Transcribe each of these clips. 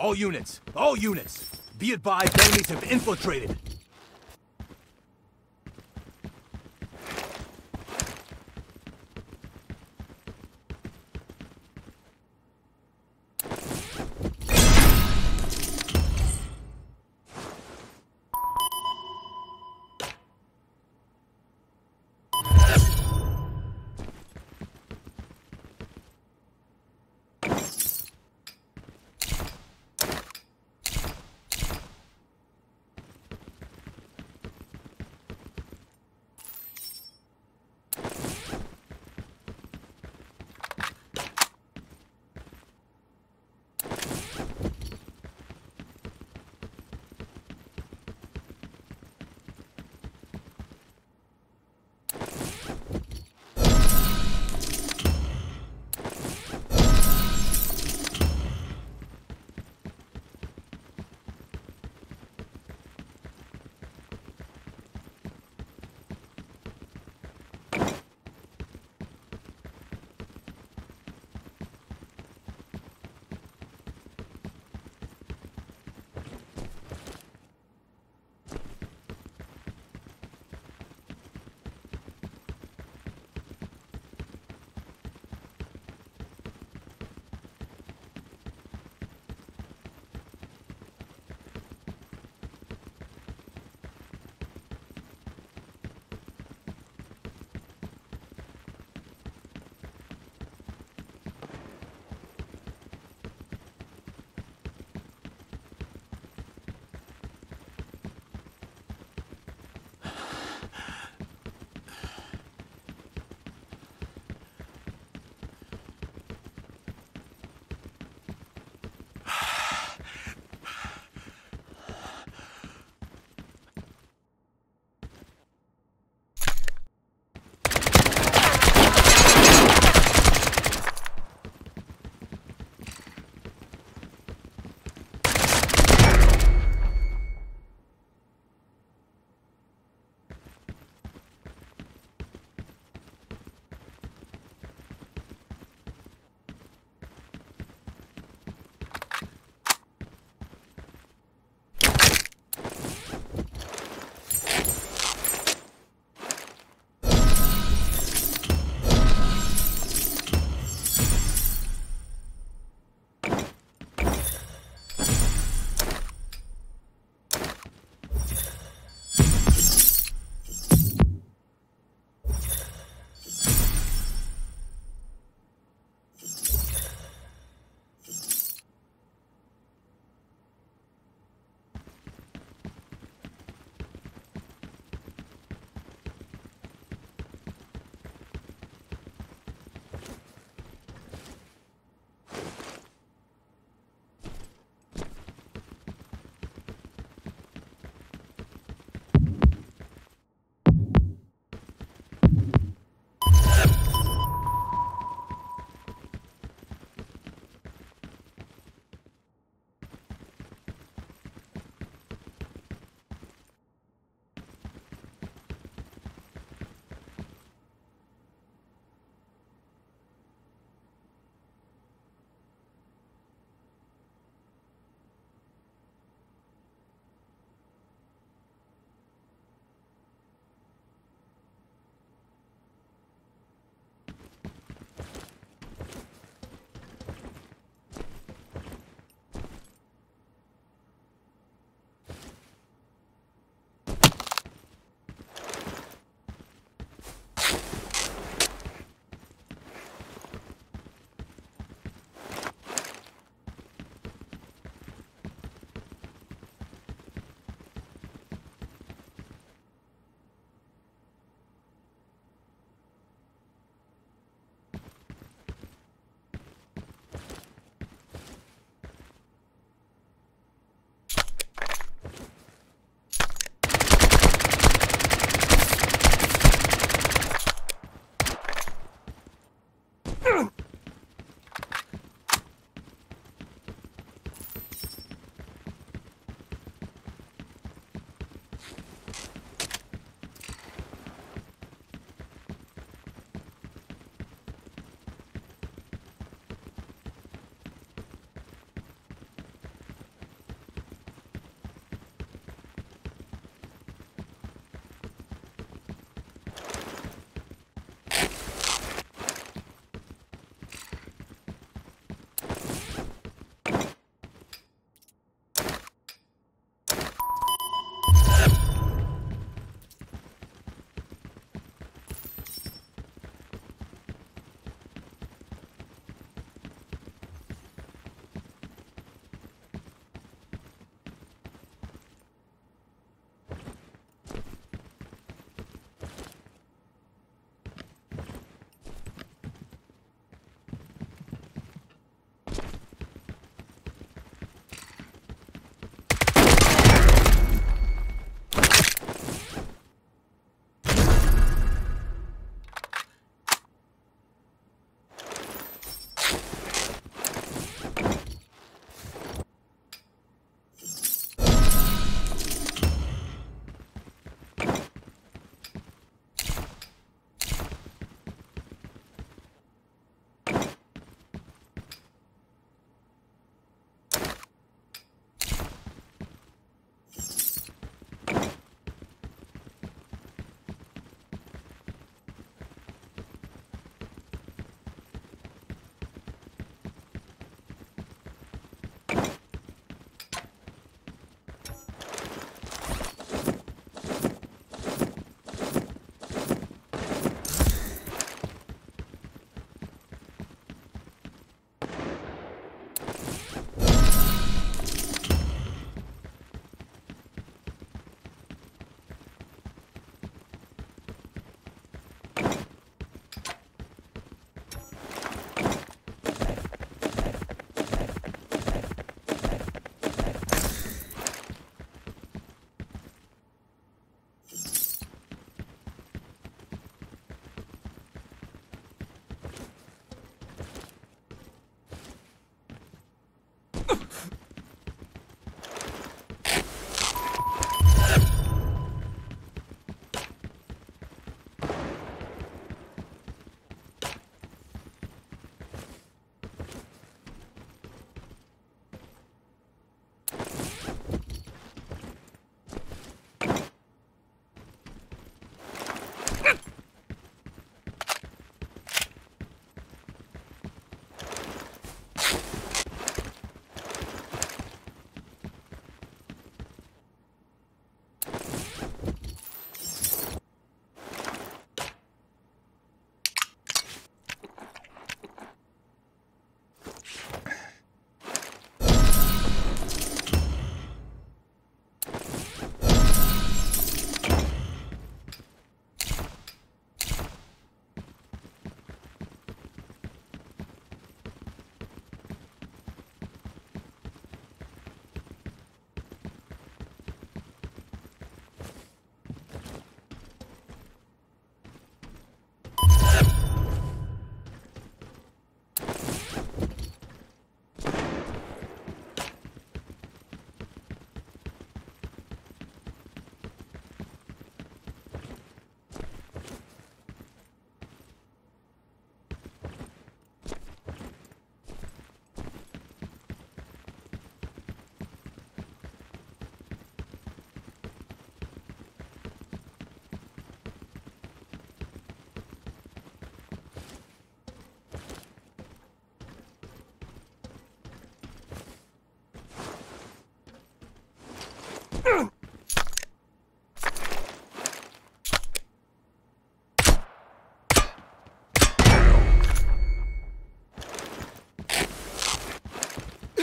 All units, all units. Be advised enemies have infiltrated.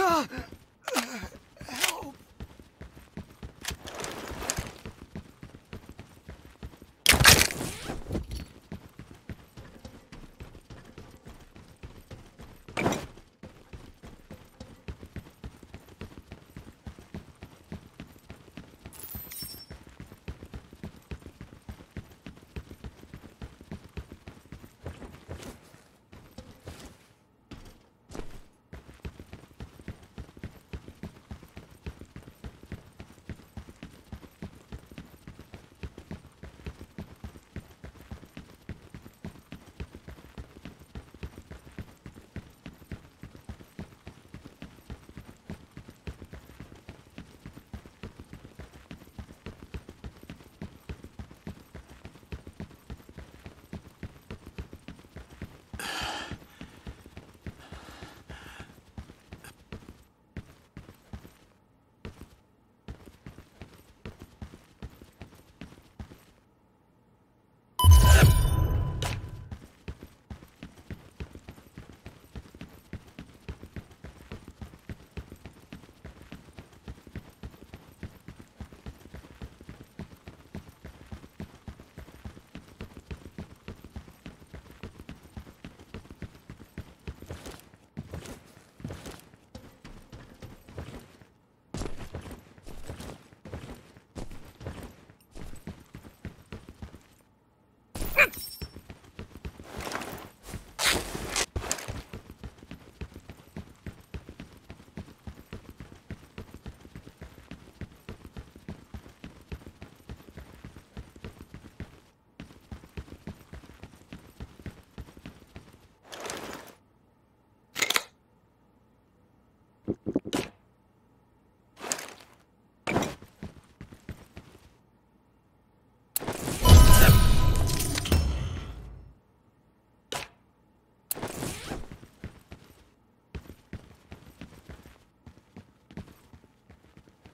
Ah!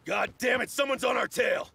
God damn it, someone's on our tail!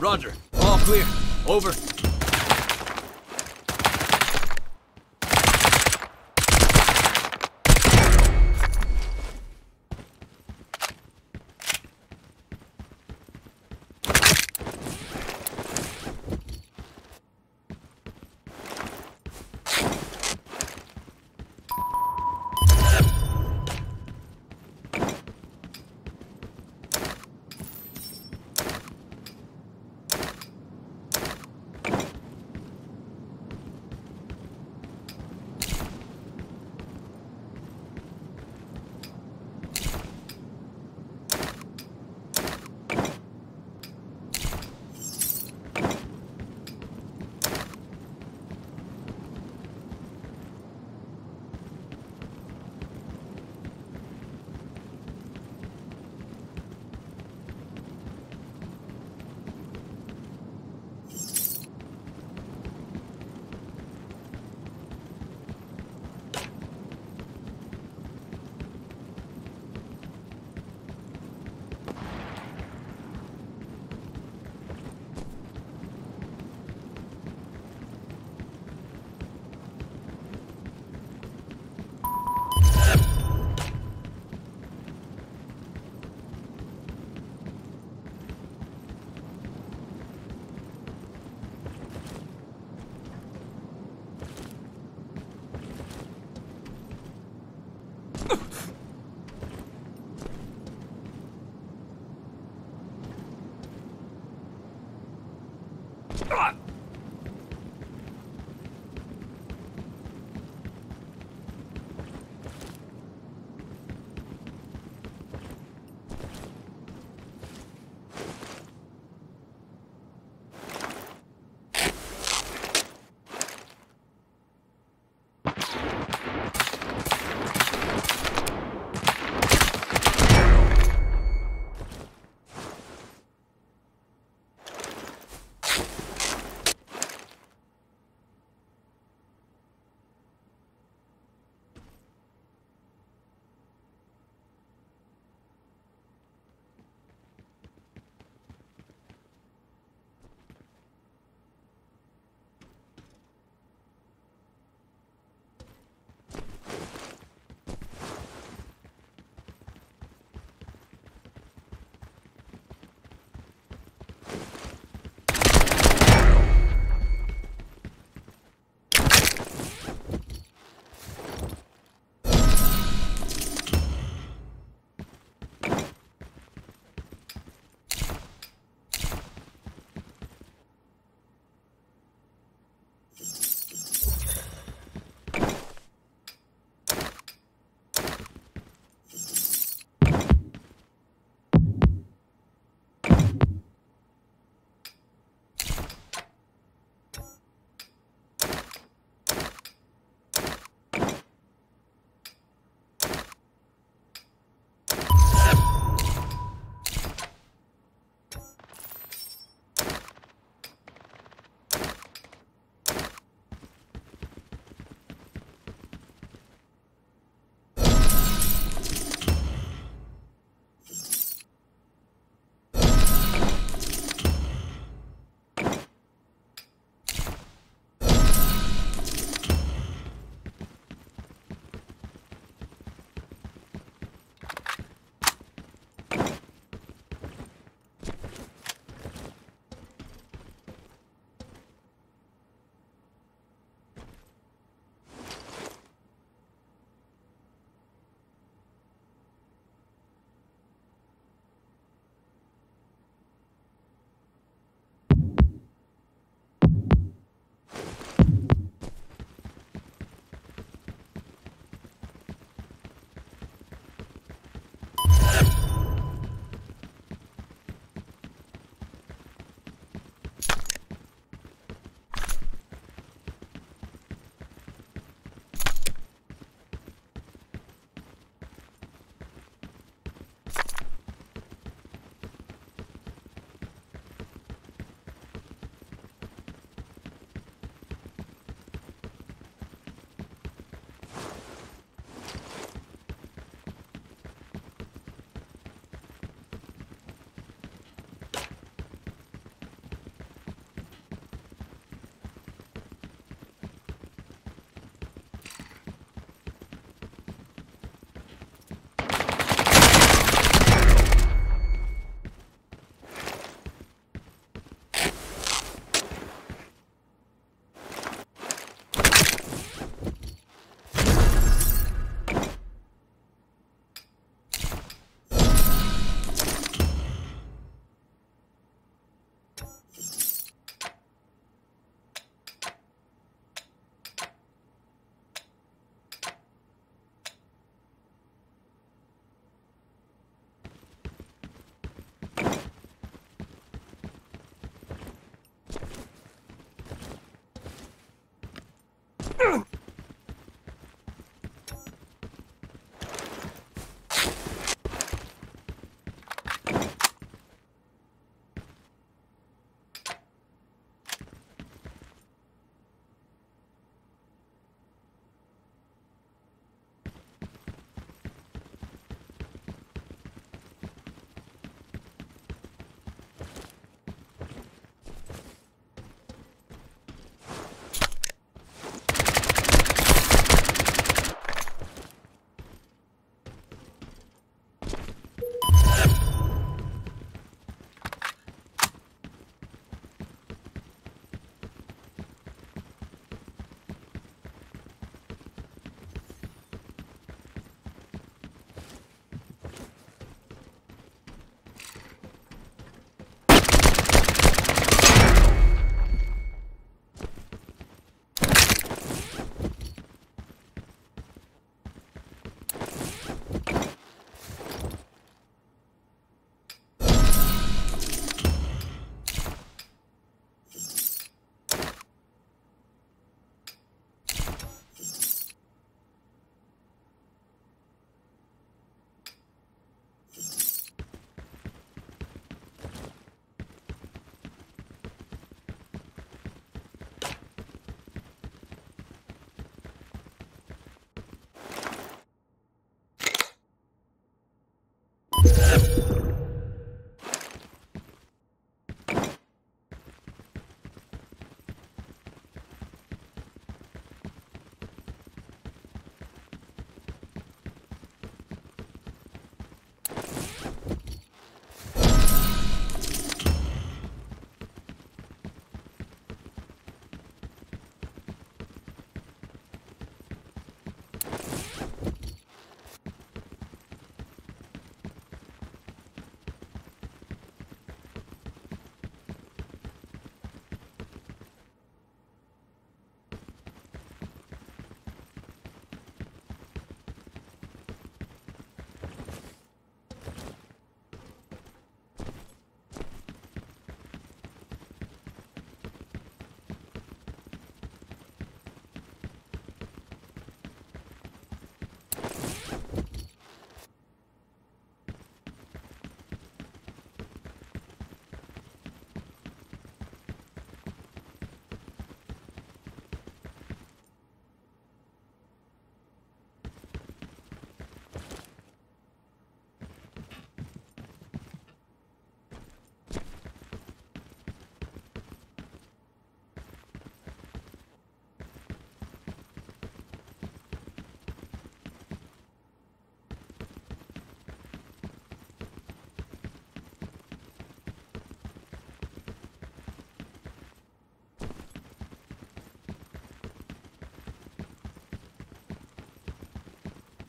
Roger. All clear. Over.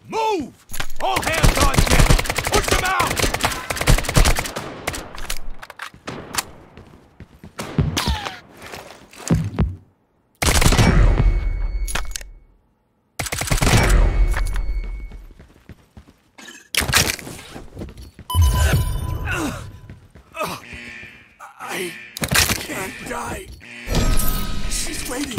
Move! All hands on deck! Push them out! I can't die. She's waiting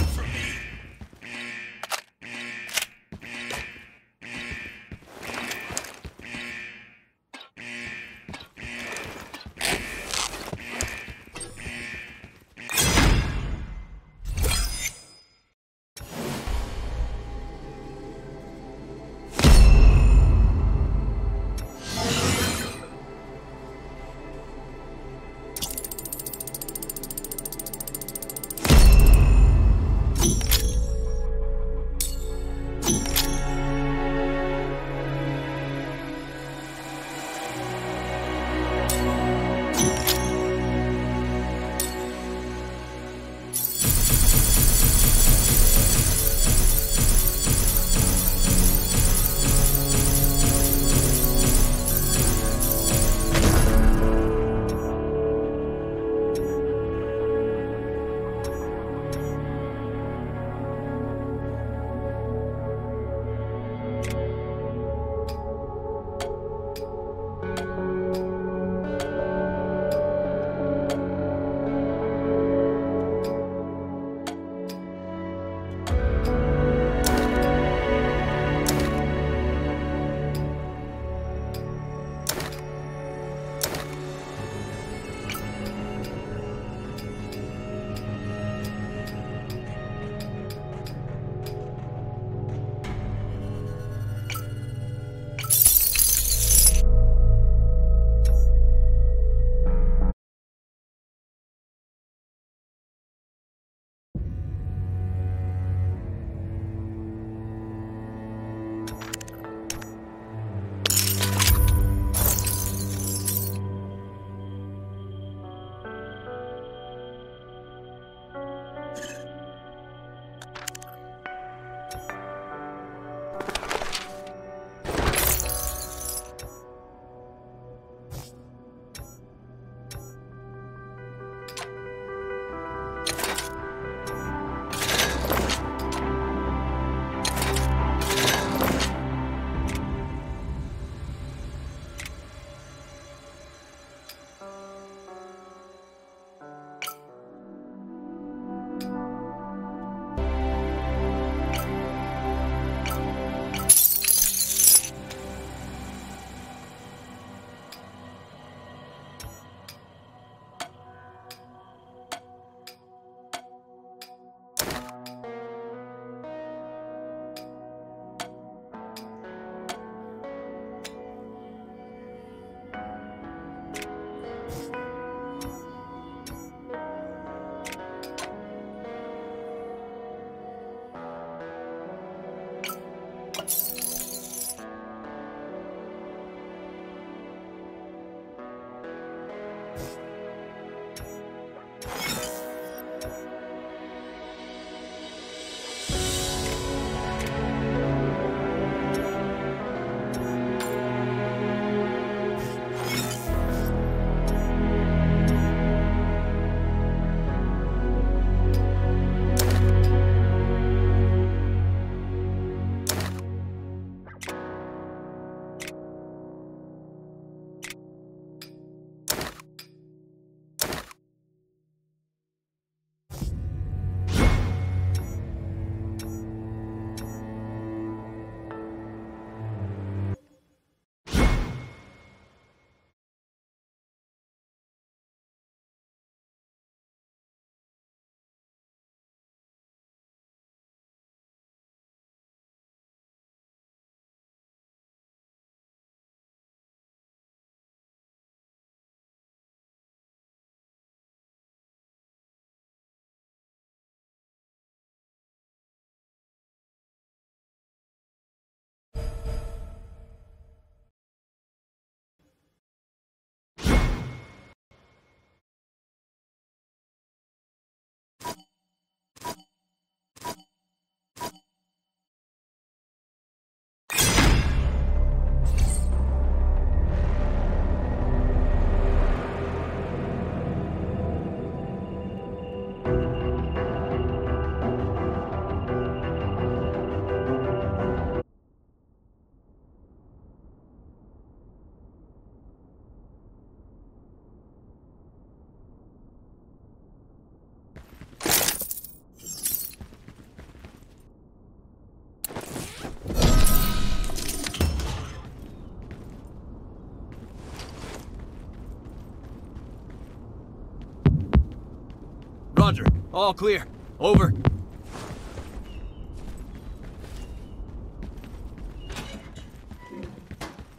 All clear. Over.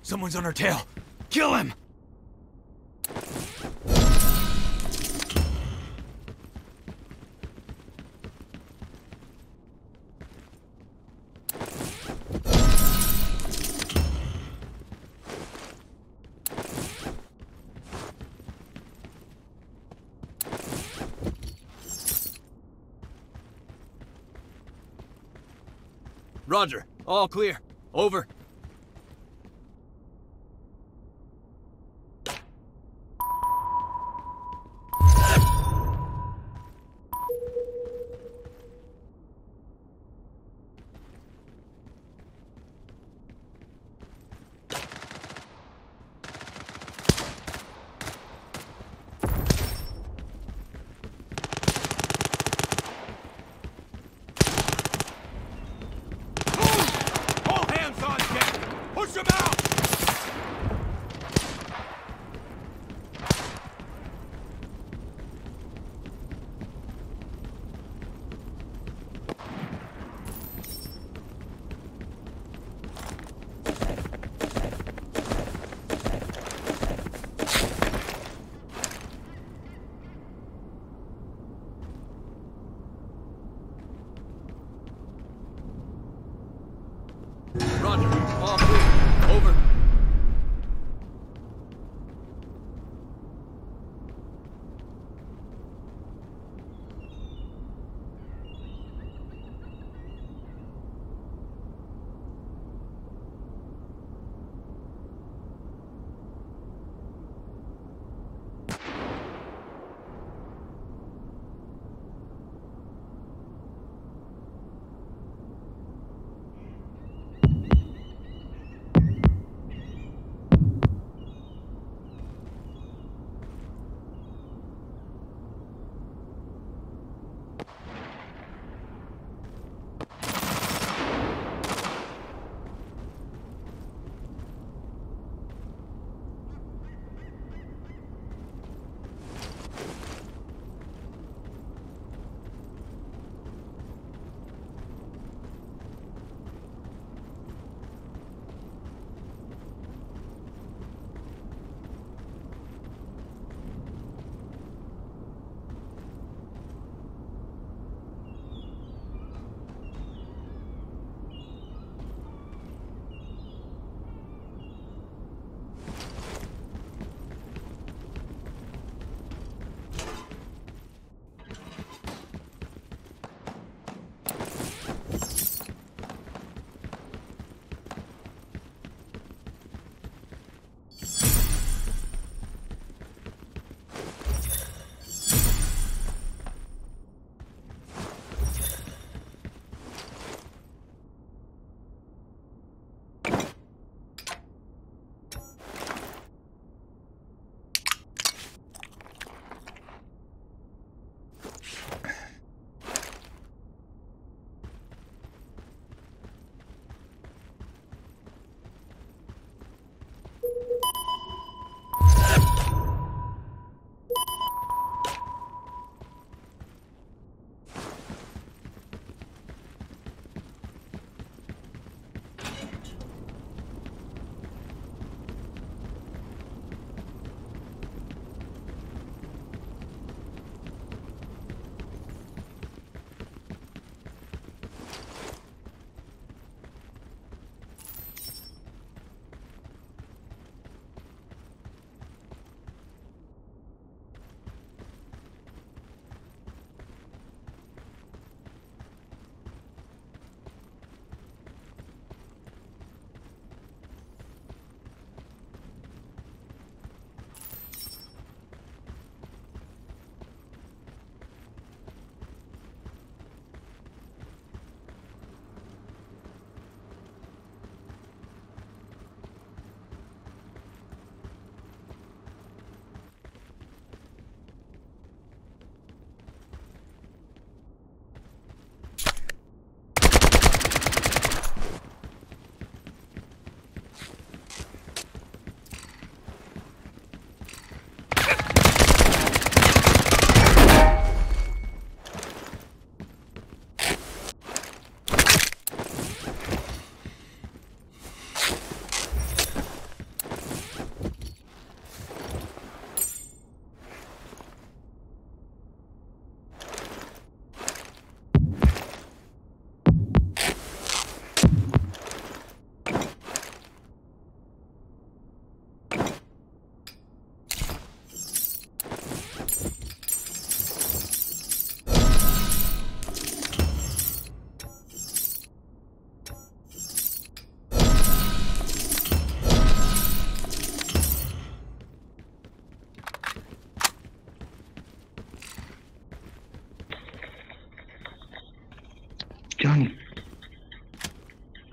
Someone's on our tail. Kill him! Roger. All clear. Over.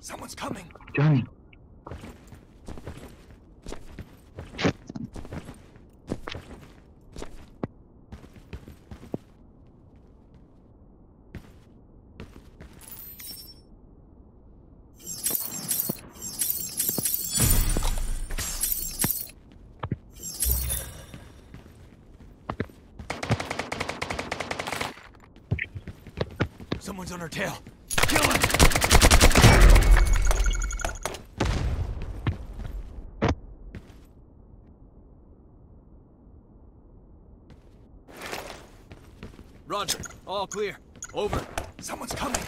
Someone's coming. Johnny. Someone's on her tail. Kill him! Roger. All clear. Over. Someone's coming.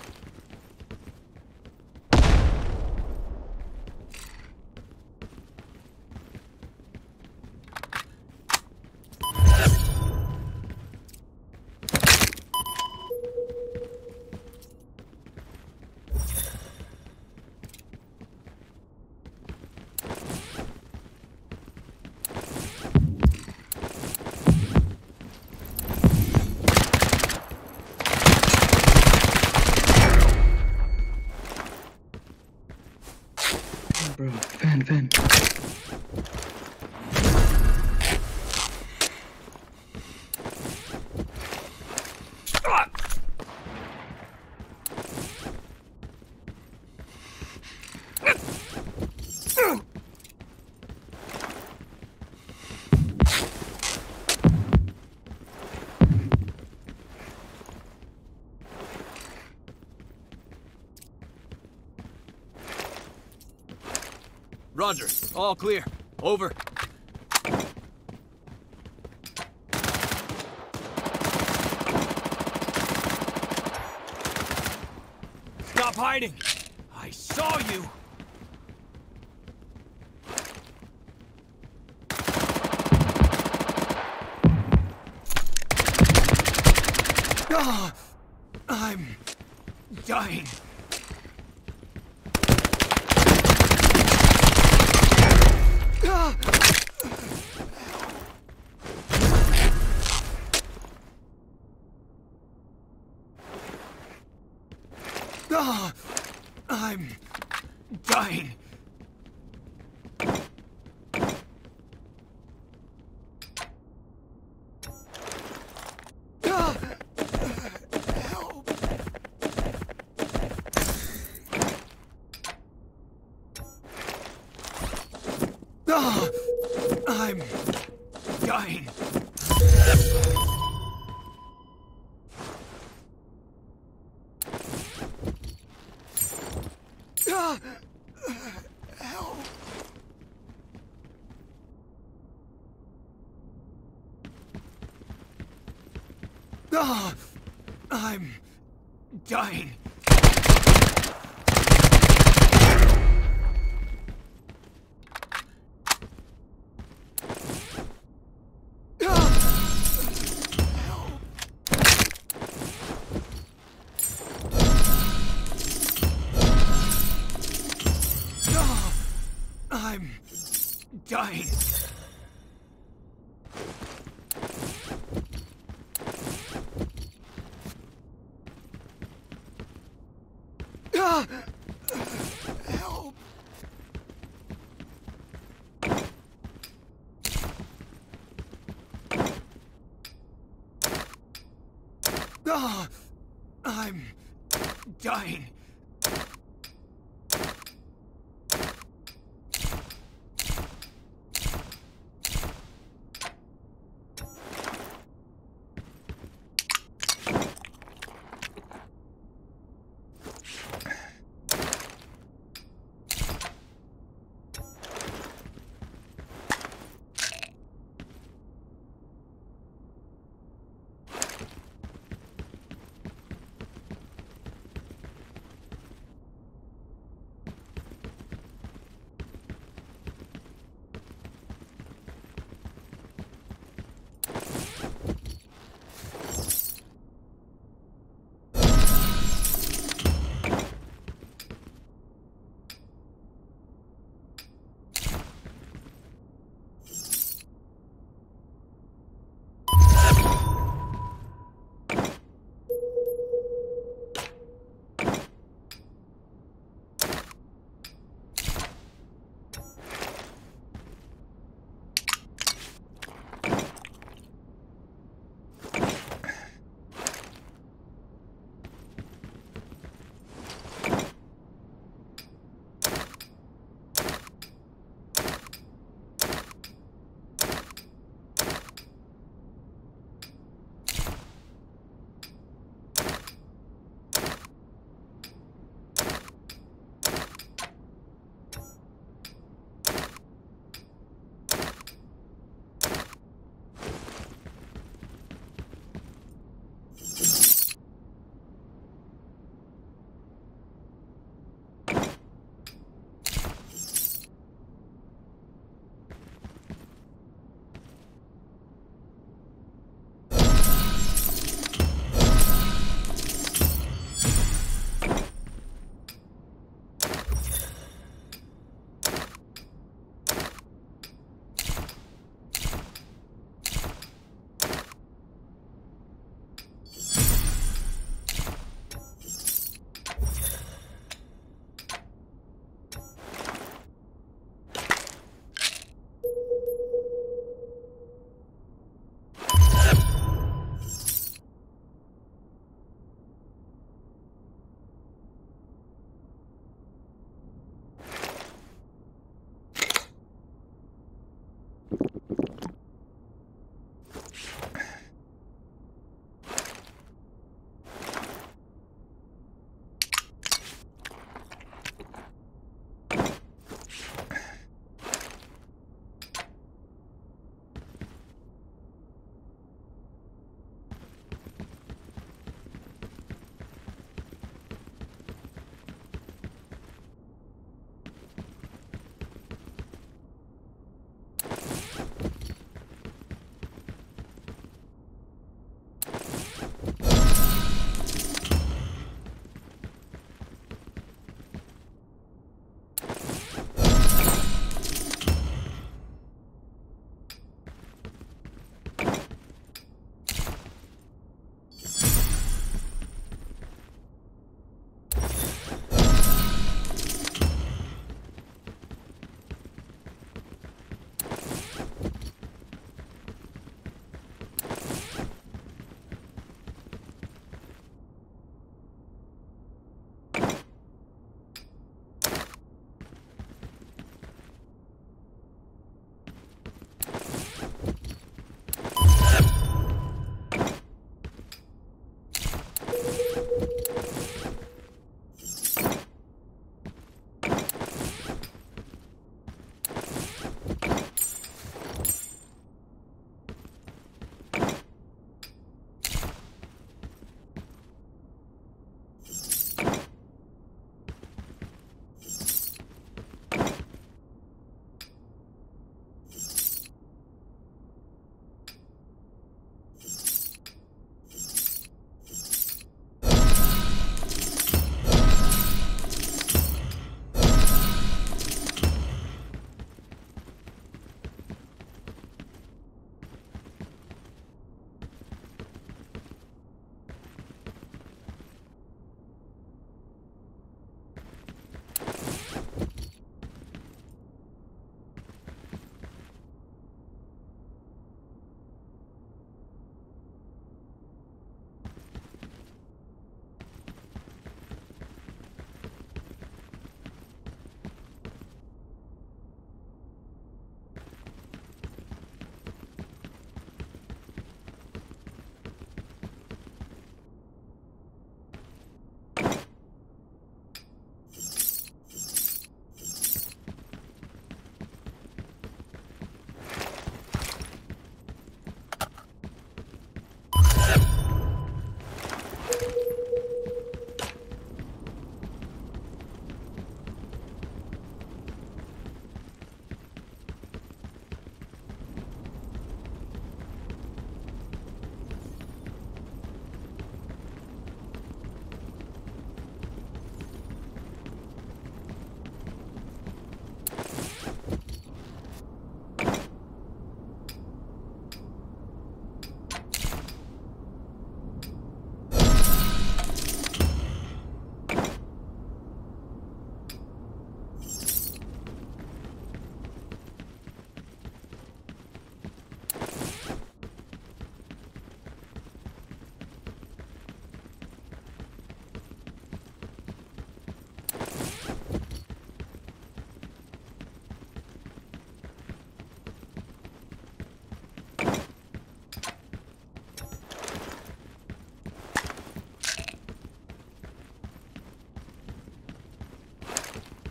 Roger. All clear. Over. Stop hiding! I saw you! Ah, I'm dying. Ah! Ah, I'm dying. Ah, help. Ah, I'm dying. Ah, help. Ah, I'm dying. I'm dying. Ah, help. Ah, I'm dying.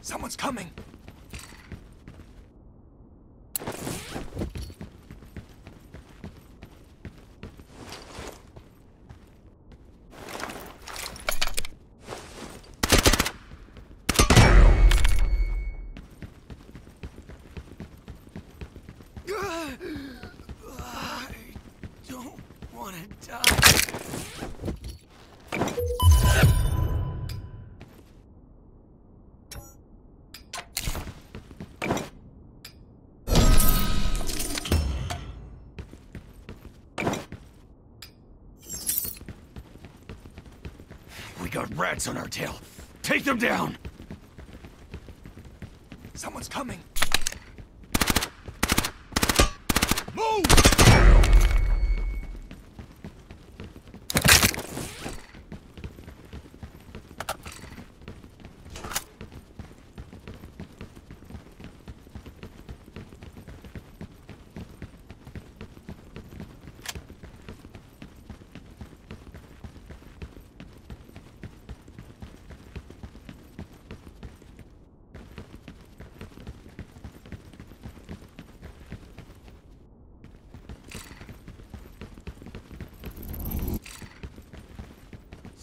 Someone's coming! Got rats on our tail. Take them down! Someone's coming!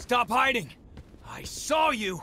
Stop hiding! I saw you!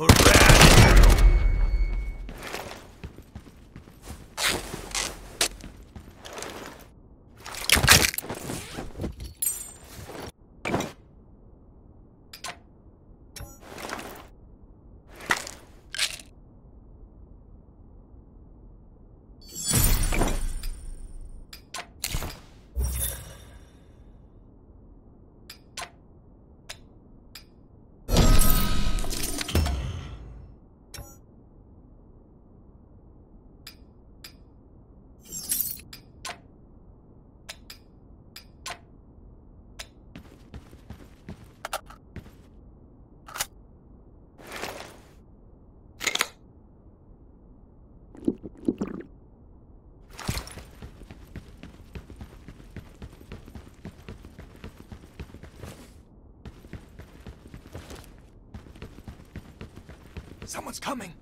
A Someone's coming!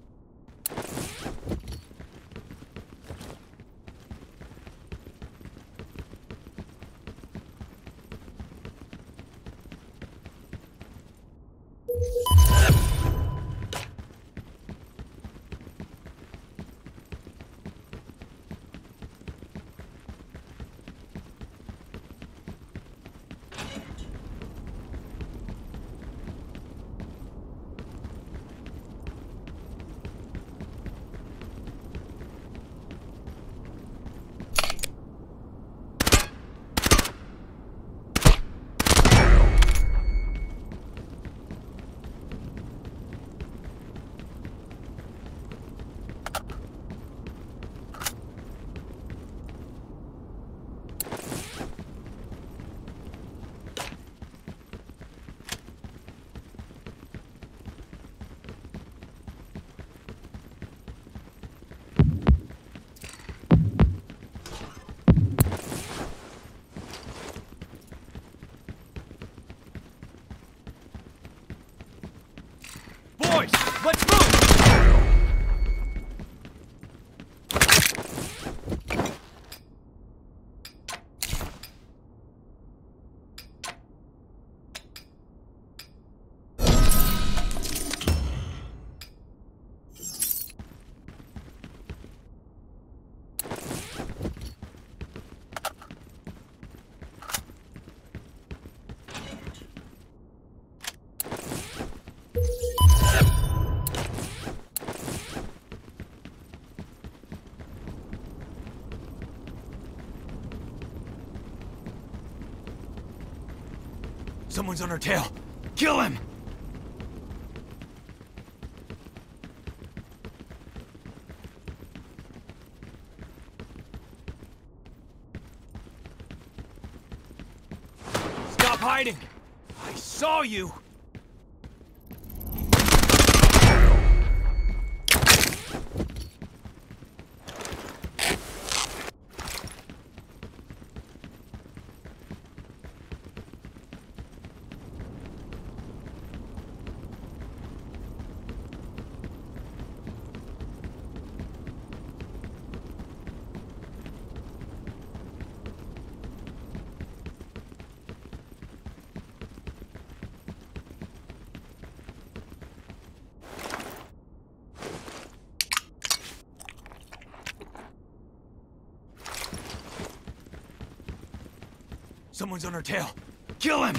Someone's on our tail. Kill him! Stop hiding! I saw you! Someone's on our tail. Kill him!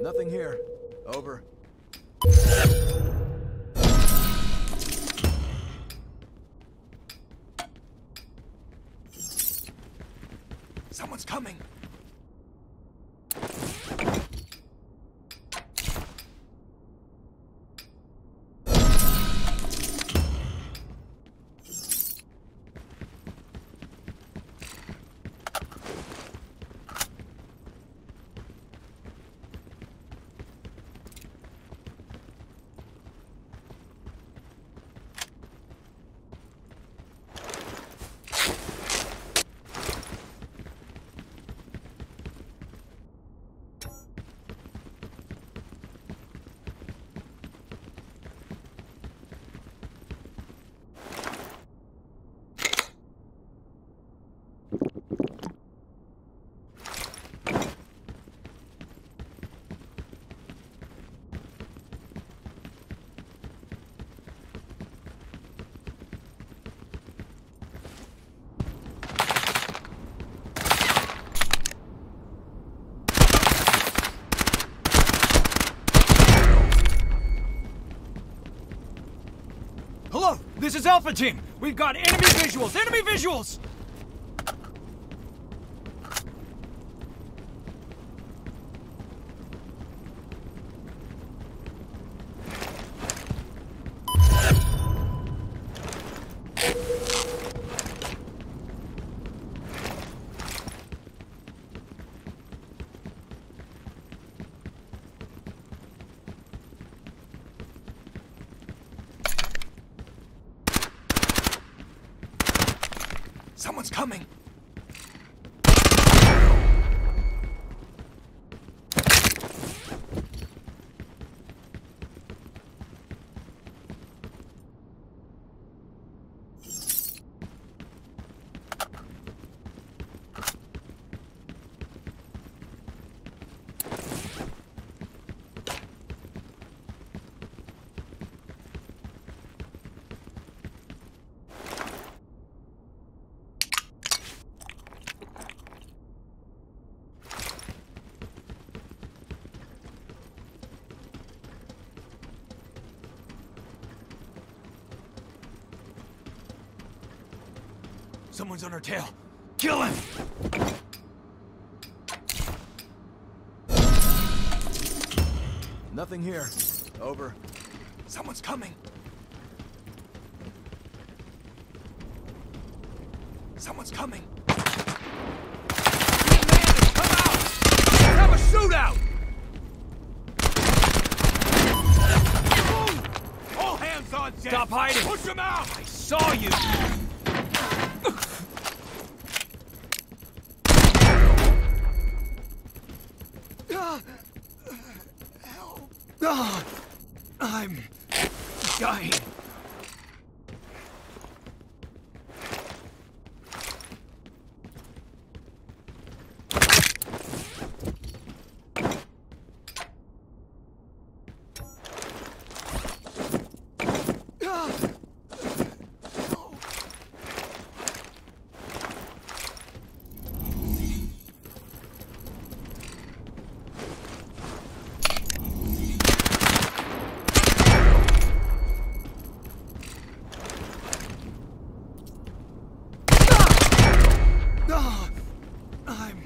Nothing here. Over. Someone's coming! Hello, this is Alpha Team. We've got enemy visuals. Enemy visuals. Someone's coming. Someone's on our tail. Kill him! Nothing here. Over. Someone's coming. Someone's coming. Come out! Let's have a shootout! All hands on deck! Stop hiding! Push him out! I saw you! I'm.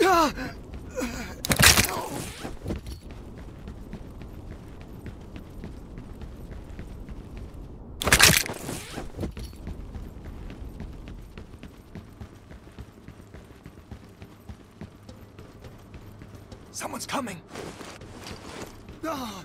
Ah! Someone's coming. Ah!